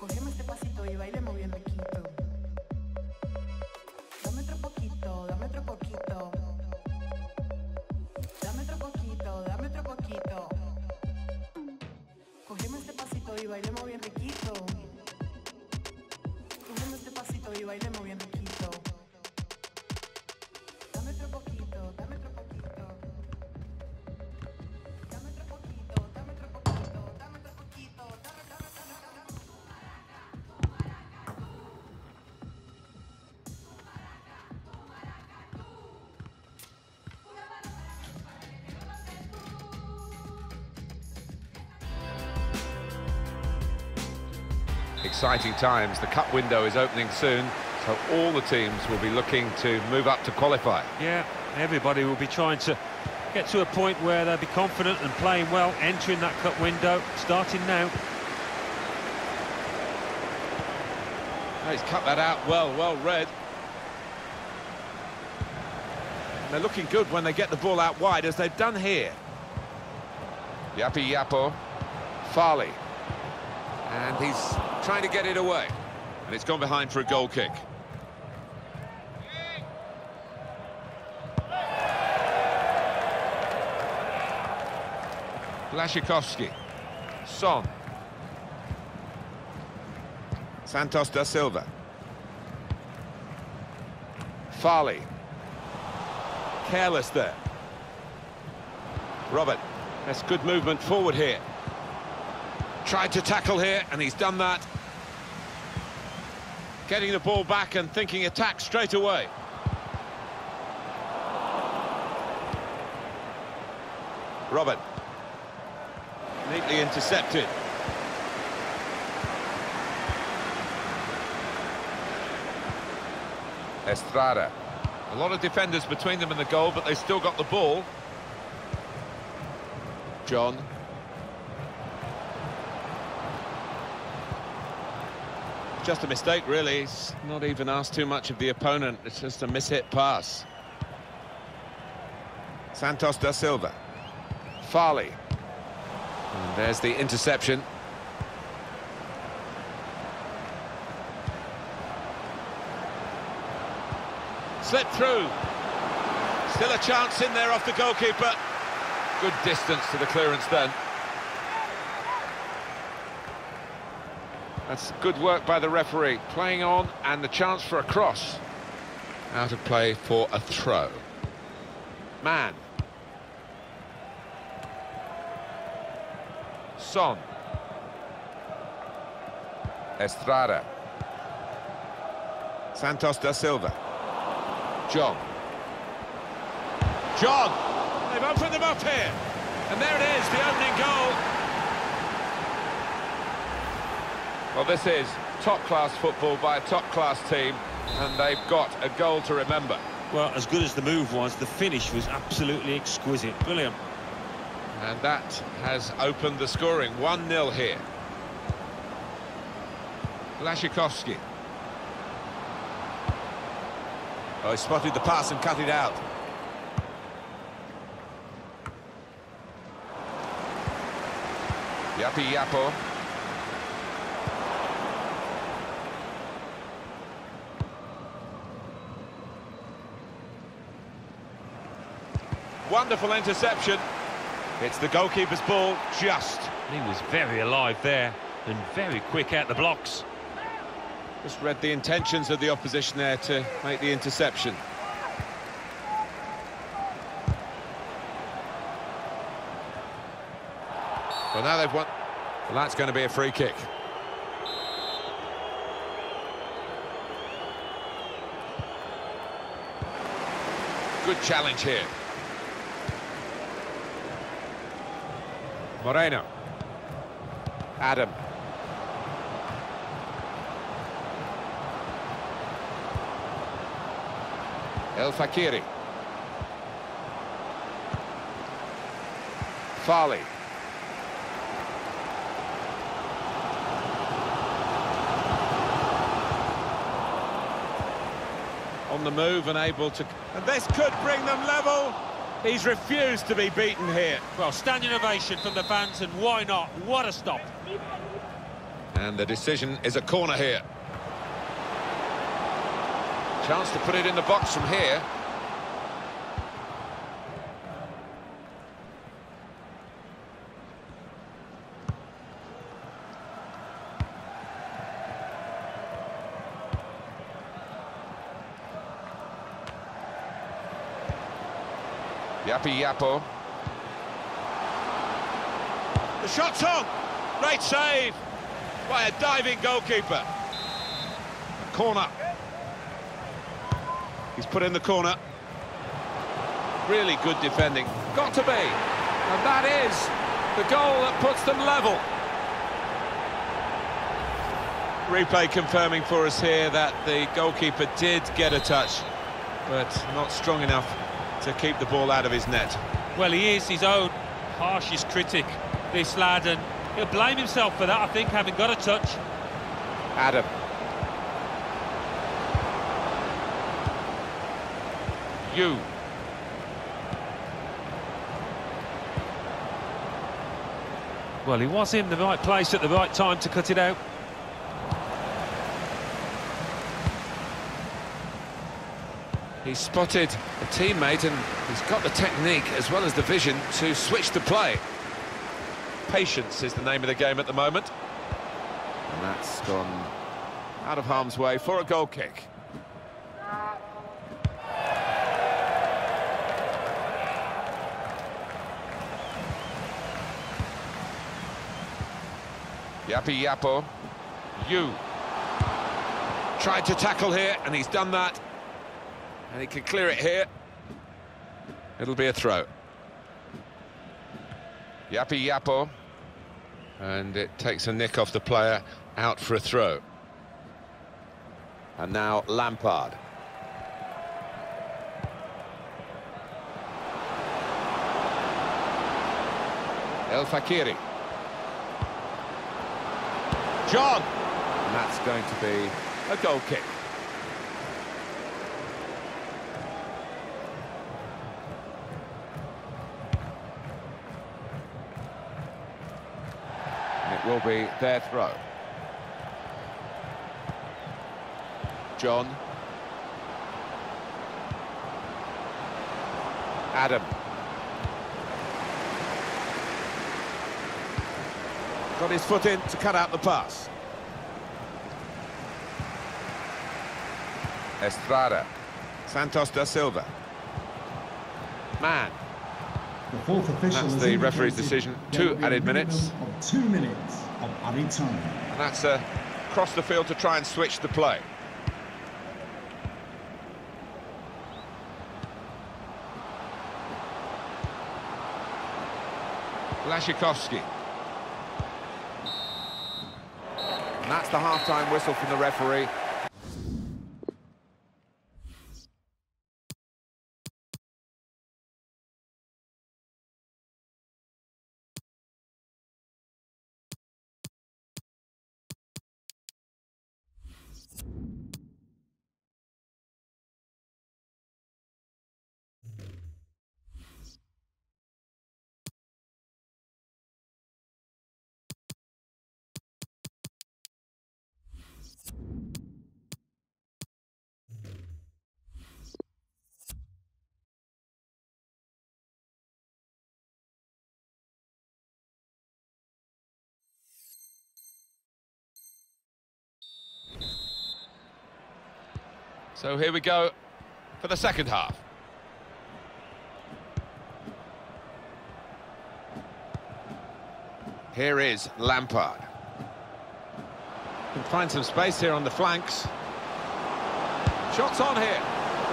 Cogemos este pasito y bailemos bien riquito. Dame otro poquito, dame otro poquito. Dame otro poquito, dame otro poquito. Cogemos este pasito y bailemos bien riquito. Cogemos este pasito y bailemos bien riquito. Exciting times. The cup window is opening soon, so all the teams will be looking to move up to qualify. Yeah, everybody will be trying to get to a point where they'll be confident and playing well, entering that cup window, starting now. Oh, he's cut that out well, well read. And they're looking good when they get the ball out wide, as they've done here. Yapi Yapo, Farley. And he's trying to get it away. And it's gone behind for a goal kick. Blaszczykowski. Son. Santos da Silva. Farley. Careless there. Robert. That's good movement forward here. Tried to tackle here, and he's done that. Getting the ball back and thinking attack straight away. Robert. Neatly intercepted. Estrada. A lot of defenders between them and the goal, but they still got the ball. John. Just a mistake, really. He's not even asked too much of the opponent. It's just a mishit pass. Santos da Silva. Farley. And there's the interception. Slipped through. Still a chance in there off the goalkeeper. Good distance to the clearance then. That's good work by the referee. Playing on and the chance for a cross. Out of play for a throw. Man. Son. Estrada. Santos da Silva. John. John! They've opened them up here. And there it is, the opening goal. Well, this is top-class football by a top-class team, and they've got a goal to remember. Well, as good as the move was, the finish was absolutely exquisite. Brilliant. And that has opened the scoring. 1-0 here. Blaszczykowski. Oh, he spotted the pass and cut it out. Yapi Yapo. Wonderful interception. It's the goalkeeper's ball, just. He was very alive there and very quick out the blocks. Just read the intentions of the opposition there to make the interception. Well, now they've won. Well, that's going to be a free kick. Good challenge here. Moreno. Adam. El Fakiri. Farley. On the move and able to... And this could bring them level. He's refused to be beaten here. Well, standing ovation from the fans, and why not? What a stop. And the decision is a corner here. Chance to put it in the box from here. Yapi Yapo. The shot's on! Great save by a diving goalkeeper. Corner. He's put in the corner. Really good defending. Got to be. And that is the goal that puts them level. Replay confirming for us here that the goalkeeper did get a touch, but not strong enough to keep the ball out of his net. Well, he is his own harshest critic, this lad, and he'll blame himself for that, I think, having got a touch. Adam. You. Well, he was in the right place at the right time to cut it out. He's spotted a teammate and he's got the technique as well as the vision to switch the play. Patience is the name of the game at the moment. And that's gone out of harm's way for a goal kick. Yapi Yapo. You. Tried to tackle here, and he's done that. And he can clear it here. It'll be a throw. Yapi Yapo. And it takes a nick off the player, out for a throw. And now Lampard. El Fakiri. John. And that's going to be a goal kick. Will be their throw. John. Adam. Got his foot in to cut out the pass. Estrada. Santos da Silva. Man. The fourth official That's the referee's decision. Two will be a added minutes. Two minutes of time. And that's uh, across the field to try and switch the play. Blaszczykowski. And that's the half-time whistle from the referee. So here we go for the second half. Here is Lampard. Can find some space here on the flanks. Shots on here.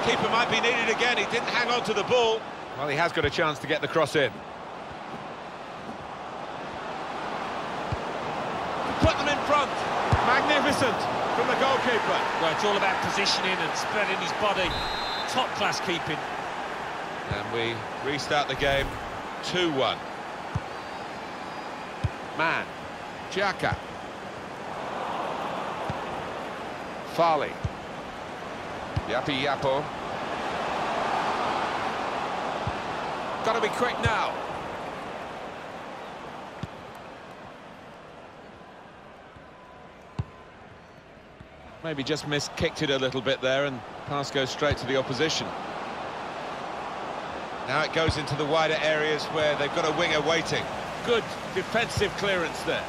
The keeper might be needed again. He didn't hang on to the ball. Well, he has got a chance to get the cross in. Put them in front. Magnificent from the goalkeeper. Well, it's all about positioning and spreading his body. Top-class keeping. And we restart the game 2-1. Man, Xhaka. Farley. Yapi Yapo. Got to be quick now. Maybe just missed-kicked it a little bit there and pass goes straight to the opposition. Now it goes into the wider areas where they've got a winger waiting. Good defensive clearance there.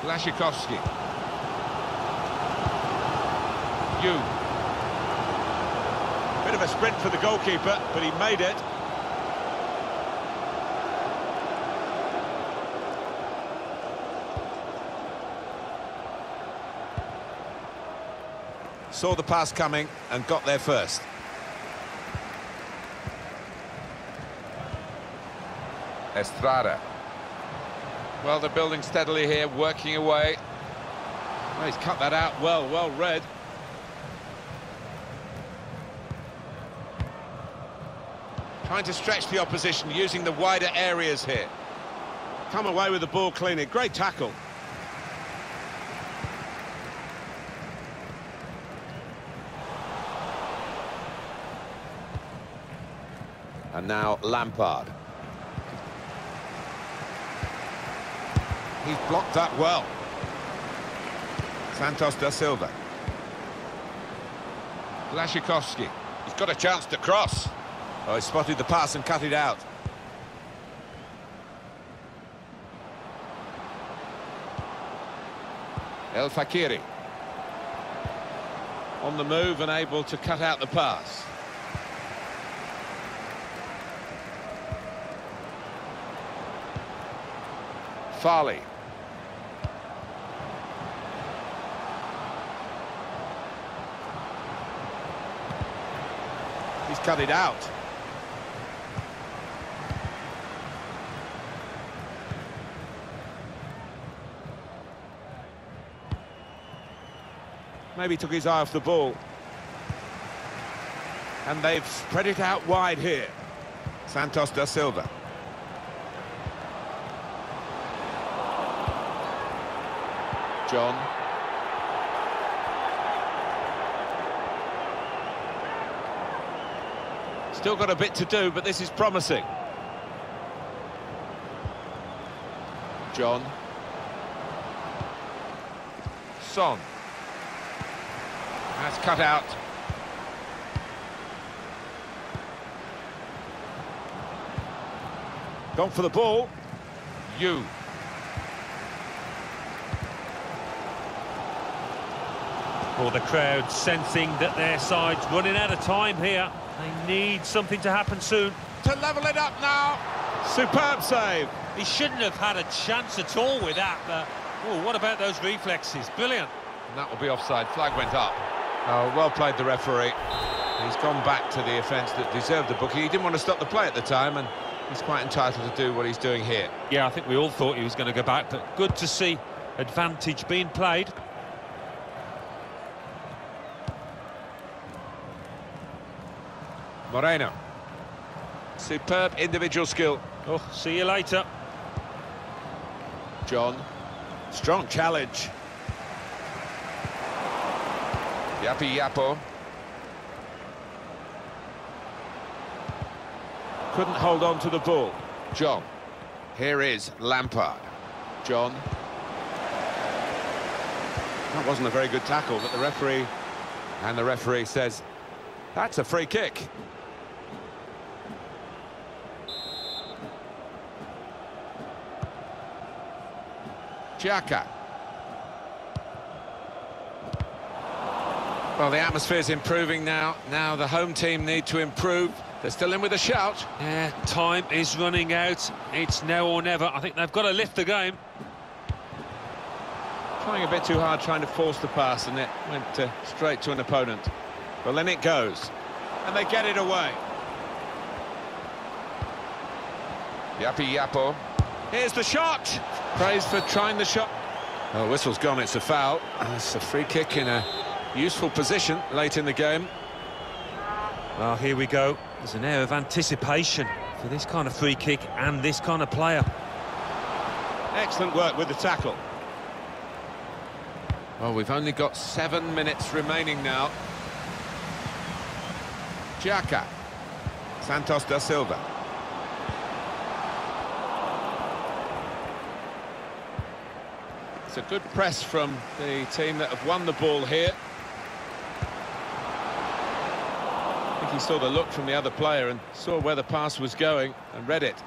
Blaszczykowski. You. Bit of a sprint for the goalkeeper, but he made it. Saw the pass coming and got there first. Estrada. Well, they're building steadily here, working away. Well, he's cut that out well, well read. Trying to stretch the opposition, using the wider areas here. Come away with the ball cleanly. Great tackle. And now Lampard. He's blocked that well. Santos da Silva. Blaszczykowski. He's got a chance to cross. Oh, he spotted the pass and cut it out. El Fakiri. On the move and able to cut out the pass. He's cut it out. Maybe took his eye off the ball. And they've spread it out wide here. Santos da Silva. John. Still got a bit to do, but this is promising. John. Son. That's cut out. Gone for the ball. You. Or the crowd sensing that their side's running out of time here. They need something to happen soon. To level it up now. Superb save. He shouldn't have had a chance at all with that. But, oh, what about those reflexes? Brilliant. And that will be offside. Flag went up. Oh, well played the referee. He's gone back to the offence that deserved the booking. He didn't want to stop the play at the time, and he's quite entitled to do what he's doing here. Yeah, I think we all thought he was going to go back, but good to see advantage being played. Moreno. Superb individual skill. Oh, see you later. John. Strong challenge. Yapi Yapo. Couldn't hold on to the ball. John. Here is Lampard. John. That wasn't a very good tackle, but the referee... And the referee says, that's a free kick. Xhaka. Well, the atmosphere's improving now. Now the home team need to improve. They're still in with a shout. Yeah, time is running out. It's now or never. I think they've got to lift the game. Trying a bit too hard, trying to force the pass, and it went uh, straight to an opponent. Well, then it goes. And they get it away. Yapi Yapo. Here's the shot. Praise for trying the shot. Oh, whistle's gone, it's a foul. It's a free kick in a useful position late in the game. Well, here we go. There's an air of anticipation for this kind of free kick and this kind of player. Excellent work with the tackle. Well, we've only got seven minutes remaining now. Xhaka. Santos da Silva. It's a good press from the team that have won the ball here. I think he saw the look from the other player and saw where the pass was going and read it.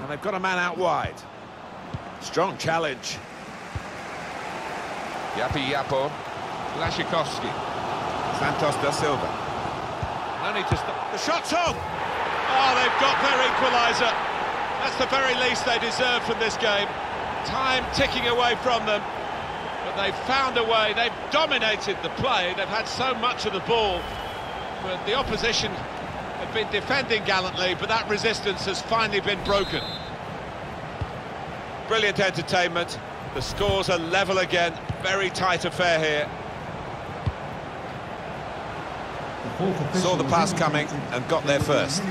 And they've got a man out wide. Strong challenge. Yapi Yapo. Blaszczykowski. Santos da Silva. No need to stop. The shot's on! Oh, they've got their equaliser. That's the very least they deserve from this game. Time ticking away from them. But they've found a way. They've dominated the play. They've had so much of the ball. But the opposition have been defending gallantly, but that resistance has finally been broken. Brilliant entertainment. The scores are level again. Very tight affair here. Saw the pass coming and got there first.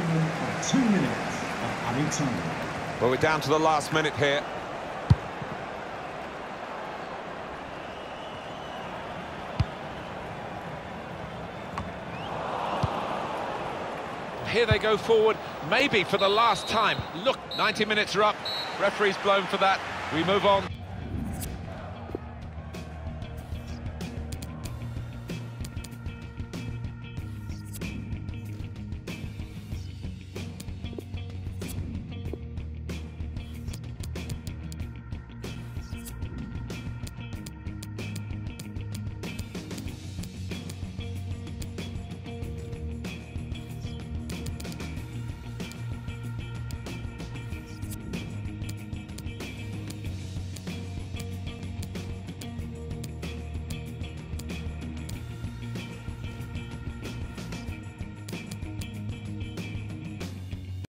Well, we're down to the last minute here. Here they go forward, maybe for the last time. Look, 90 minutes are up. Referee's blown for that. We move on.